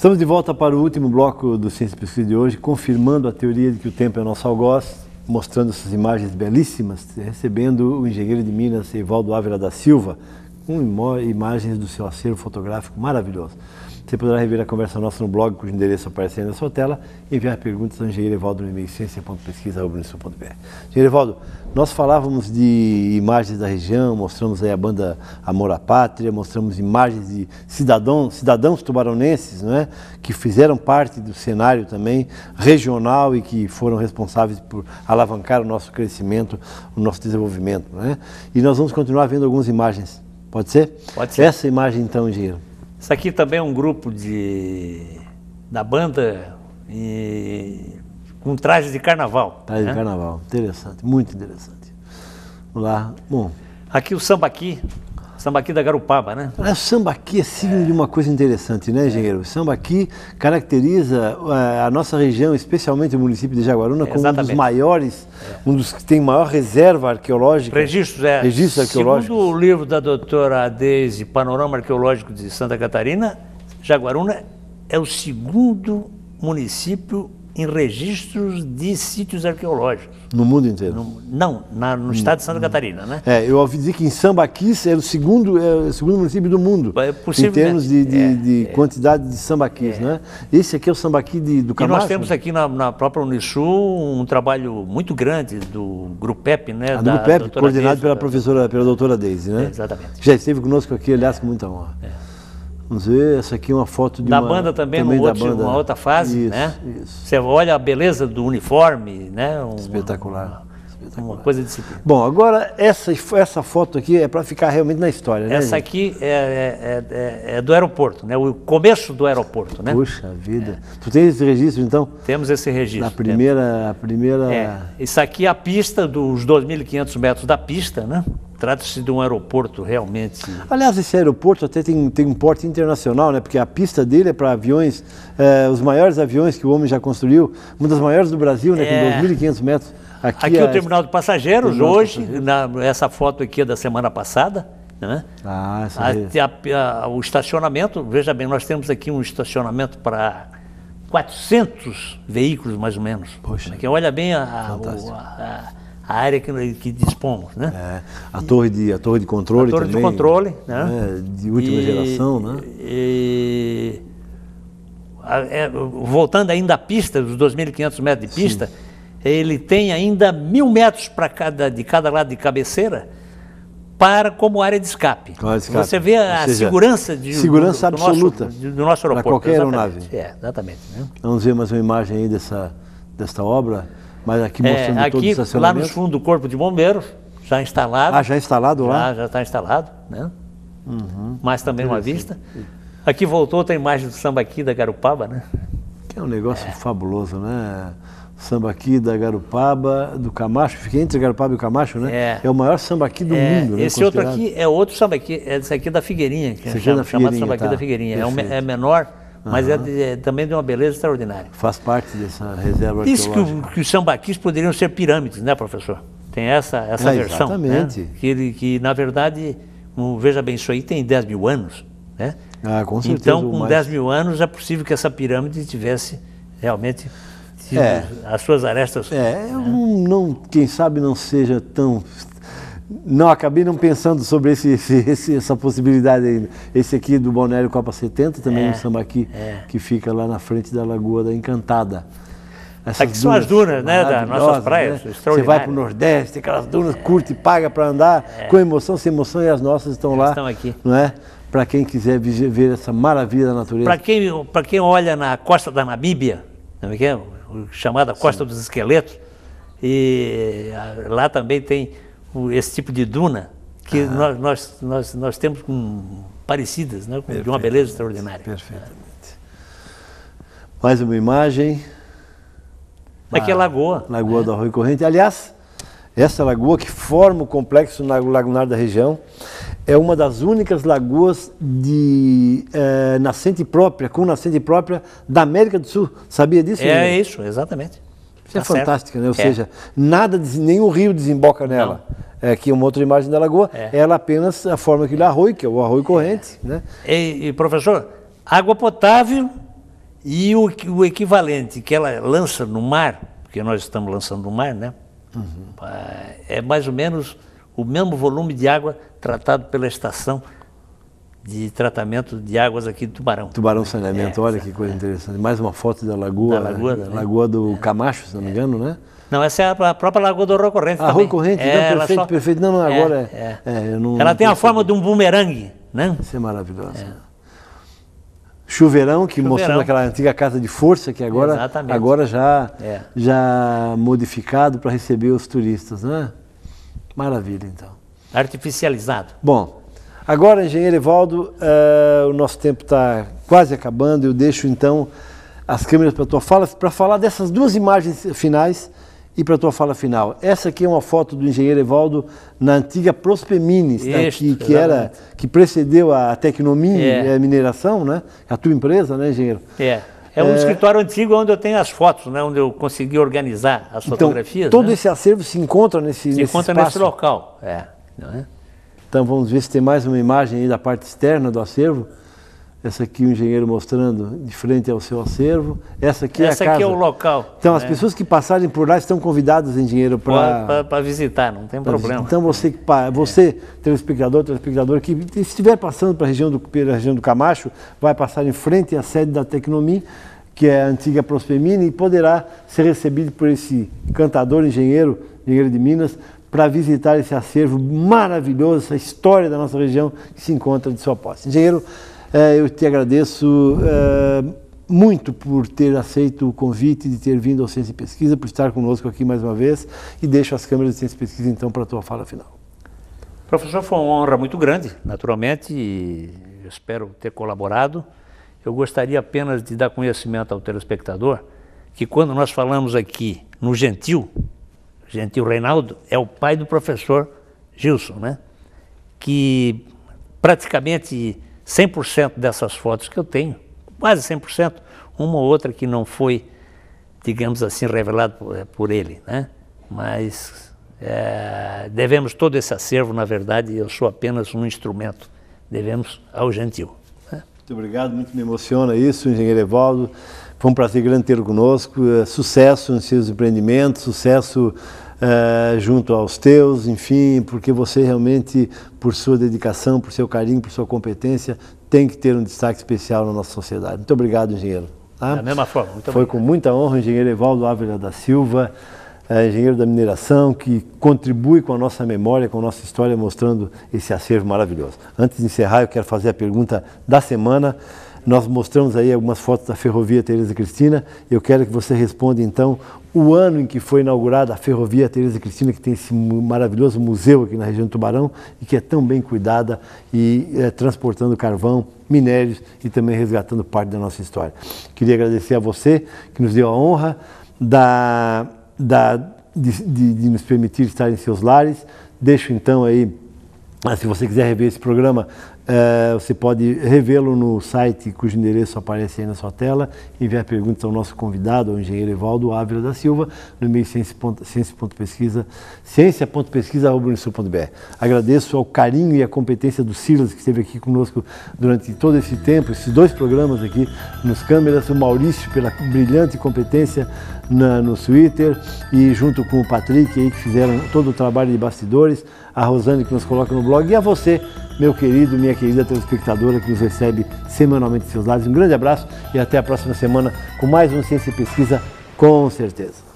Estamos de volta para o último bloco do Ciência e Pesquisa de hoje, confirmando a teoria de que o tempo é nosso algoz, mostrando essas imagens belíssimas, recebendo o engenheiro de Minas, Evaldo Ávila da Silva, com imagens do seu acervo fotográfico maravilhoso. Você poderá rever a conversa nossa no blog, cujo endereço aparece aí na sua tela, e enviar perguntas ao engenheiro Evaldo no e-mail ciência.pesquisa.unissul.br. Engenheiro nós falávamos de imagens da região, mostramos aí a banda Amor à Pátria, mostramos imagens de cidadãos, cidadãos tubaronenses, não é? que fizeram parte do cenário também regional e que foram responsáveis por alavancar o nosso crescimento, o nosso desenvolvimento. Não é? E nós vamos continuar vendo algumas imagens. Pode ser? Pode ser. Essa imagem então, engenheiro. Isso aqui também é um grupo de, da banda e, com trajes de carnaval. Traje né? de carnaval, interessante, muito interessante. Vamos lá, bom. Aqui o sambaqui, Sambaqui da Garupaba, né? O sambaqui é signo é. de uma coisa interessante, né, engenheiro? O sambaqui caracteriza eh, a nossa região, especialmente o município de Jaguaruna, como Exatamente. um dos maiores, é. um dos que tem maior reserva arqueológica. Registros, é. Registros arqueológicos. Segundo o livro da doutora Deise, Panorama Arqueológico de Santa Catarina, Jaguaruna é o segundo município em registros de sítios arqueológicos. No mundo inteiro? No, não, na, no estado de Santa hum. Catarina, né? É, eu ouvi dizer que em Sambaquis é o segundo, é o segundo município do mundo, é em termos de, de, é, de é, quantidade de sambaquis, é. né? Esse aqui é o sambaqui de, do Camacho? E nós temos aqui na, na própria Unisul um trabalho muito grande do Grupep, né? Ah, do Grupep, coordenado Deise, pela professora, pela doutora Deise, né? exatamente. Já esteve conosco aqui, aliás, com muita honra. Vamos ver, essa aqui é uma foto de da uma, banda também, também outro, banda. uma outra fase, isso, né? Isso. Você olha a beleza do uniforme, né? Um, Espetacular. Uma coisa disciplina. Bom, agora essa, essa foto aqui é para ficar realmente na história, né? Essa aqui é, é, é, é, do aeroporto, né? O começo do aeroporto, né? Puxa vida. Tu tens esse registro, então? Temos esse registro. Na primeira... A primeira... É. Isso aqui é a pista dos 2.500 metros da pista, né? Trata-se de um aeroporto realmente. Aliás, esse aeroporto até tem, tem um porte internacional, né? Porque a pista dele é para aviões, é, os maiores aviões que o homem já construiu, uma das maiores do Brasil, né? É... Com 2.500 metros. Aqui, aqui é o terminal de passageiros, terminal hoje, de passageiros. Na, essa foto aqui é da semana passada. Né? Ah, essa a, a, o estacionamento, veja bem, nós temos aqui um estacionamento para 400 veículos, mais ou menos. Poxa. Aqui, olha bem a, a área que, que dispomos. Né? É, a, torre de, a torre de controle a torre também. de controle. Né? É, de última e, geração. Né? E, é, voltando ainda à pista, os 2.500 metros de pista, Sim. ele tem ainda mil metros para cada, de cada lado de cabeceira para como área de escape. escape. Você vê a seja, segurança de, segurança do, do absoluta nosso, do nosso aeroporto. Para qualquer aeronave. É, exatamente. Né? Vamos ver mais uma imagem aí dessa, desta obra. Mas aqui mostrando é, aqui, todo o estacionamento. Lá no fundo do Corpo de Bombeiros, já instalado. Ah, já instalado lá? Já, está instalado, né? Uhum. Mas também uma vista. Aqui voltou outra imagem do samba aqui da Garupaba, né? Que é um negócio é. fabuloso, né? Samba aqui da Garupaba, do Camacho, fica entre Garupaba e o Camacho, né? É, é o maior samba aqui do é, mundo, né? Esse outro aqui é outro samba aqui, é esse aqui da Figueirinha, que é, é chama, chamado samba aqui tá. da Figueirinha. É, um, é menor, mas uhum. é, é, também de uma beleza extraordinária. Faz parte dessa reserva Isso que, o, que os sambaquis poderiam ser pirâmides, né, professor? Tem essa, essa é, versão. Exatamente. Né? Que, ele, que, na verdade, um, veja bem, isso aí tem 10 mil anos. Né? Ah, com certeza. Então, com mais... 10 mil anos, é possível que essa pirâmide tivesse realmente é. as suas arestas. É, né? não, quem sabe não seja tão não, acabei não pensando sobre esse, esse, essa possibilidade ainda. Esse aqui do Balneário Copa 70, também é, um sambaqui é. que fica lá na frente da Lagoa da Encantada. Essas aqui são as dunas, né, das nossas praias, né? Você vai para o Nordeste, aquelas dunas, é. curte e paga para andar, é. com emoção, sem emoção, e as nossas estão lá. Estão aqui. Não é? Para quem quiser ver essa maravilha da natureza. Para quem, quem olha na costa da Namíbia, não é que é? chamada Costa Sim. dos Esqueletos, e lá também tem esse tipo de duna que ah. nós, nós, nós, nós, temos com, parecidas, né, de uma beleza extraordinária. Perfeitamente. Mais uma imagem. Aqui é Lagoa. Lagoa é. do Arroio Corrente. Aliás, essa lagoa que forma o complexo lagunar da região é uma das únicas lagoas de é, nascente própria, com nascente própria da América do Sul. Sabia disso? É isso, exatamente. Isso é tá fantástica, né? Ou é. seja, nada, nenhum rio desemboca nela. Não. É aqui uma outra imagem da lagoa, é. ela apenas a forma que ele arroio, que é o arroio corrente, né? E, e, professor, água potável E o, o equivalente que ela lança no mar, porque nós estamos lançando no mar, né? Uhum. É mais ou menos o mesmo volume de água tratado pela estação de tratamento de águas aqui do Tubarão. Tubarão Saneamento, é, olha que coisa interessante. Mais uma foto da lagoa, da lagoa, né? lagoa do é. Camacho, se não me engano, né? Não, essa é a própria Lagoa do Rio Corrente. A Rio Corrente, é, não, perfeito, só... perfeito. Não, não, é, agora é. é. Não, ela tem a forma de um bumerangue, né? Isso é maravilhoso. Chuveirão, que Chuveirão. mostrou aquela antiga casa de força, que agora, agora já, já modificado para receber os turistas, né? Maravilha, então. Artificializado. Bom, agora, engenheiro Evaldo, uh, o nosso tempo está quase acabando. Eu deixo, então, as câmeras para a tua fala, para falar dessas duas imagens finais e para a tua fala final. Essa aqui é uma foto do engenheiro Evaldo na antiga Prospeminis, tá? que, que, era, que precedeu a Tecnomin é. Mineração, né? a tua empresa, né, engenheiro? É. É um é... escritório antigo onde eu tenho as fotos, né, onde eu consegui organizar as então, fotografias. Todo né? esse acervo se encontra nesse Se nesse encontra espaço. nesse local, é, é. Então vamos ver se tem mais uma imagem aí da parte externa do acervo. Essa aqui o engenheiro mostrando de frente ao seu acervo. Essa aqui Essa é a casa. aqui é o local. Então, as né? pessoas que passarem por lá estão convidadas, engenheiro, para... Para visitar, não tem problema. Então, você, você é. telespectador, telespectador, que estiver passando para a região do, pela região do Camacho, vai passar em frente à sede da Tecnomi, que é a antiga Prospemina, e poderá ser recebido por esse cantador, engenheiro, engenheiro de Minas, para visitar esse acervo maravilhoso, essa história da nossa região que se encontra de sua posse. Engenheiro, eu te agradeço é, muito por ter aceito o convite de ter vindo ao Ciência e Pesquisa, por estar conosco aqui mais uma vez e deixo as câmeras de Ciência e Pesquisa então para a tua fala final. Professor, foi uma honra muito grande, naturalmente, e espero ter colaborado. Eu gostaria apenas de dar conhecimento ao telespectador que quando nós falamos aqui no Gentil, Gentil Reinaldo é o pai do professor Gilson, né? que praticamente 100% dessas fotos que eu tenho, quase 100%, uma ou outra que não foi, digamos assim, revelada por, eh, por, ele, né? Mas é, devemos todo esse acervo, na verdade, eu sou apenas um instrumento, devemos ao Gentil. Né? Muito obrigado, muito me emociona isso, engenheiro Evaldo. Foi um prazer grande tê-lo conosco. Eh, sucesso nos seus empreendimentos, sucesso uh, junto aos teus, enfim, porque você realmente, por sua dedicação, por seu carinho, por sua competência, tem que ter um destaque especial na nossa sociedade. Muito obrigado, engenheiro. Tá? Da mesma forma. Muito Foi obrigado. com muita honra o engenheiro Evaldo Ávila da Silva, é, engenheiro da mineração, que contribui com a nossa memória, com a nossa história, mostrando esse acervo maravilhoso. Antes de encerrar, eu quero fazer a pergunta da semana. Nós mostramos aí algumas fotos da ferrovia Tereza Cristina. Eu quero que você responda então o ano em que foi inaugurada a ferrovia Tereza Cristina, que tem esse maravilhoso museu aqui na região do Tubarão e que é tão bem cuidada e é, transportando carvão, minérios e também resgatando parte da nossa história. Queria agradecer a você que nos deu a honra da, da, de, de, de nos permitir estar em seus lares. Deixo então aí ah, se você quiser rever esse programa, uh, você pode revê-lo no site cujo endereço aparece aí na sua tela, enviar perguntas ao nosso convidado, ao engenheiro Evaldo Ávila da Silva, no e-mail ciência.pesquisa, ciência.pesquisa.br. Agradeço ao carinho e à competência do Silas, que esteve aqui conosco durante todo esse tempo, esses dois programas aqui nos câmeras, o Maurício pela brilhante competência na, no Twitter e junto com o Patrick aí que fizeram todo o trabalho de bastidores, a Rosane que nos coloca no blog e a você, meu querido, minha querida telespectadora que nos recebe semanalmente em seus lados. Um grande abraço e até a próxima semana com mais um Ciência e Pesquisa, com certeza.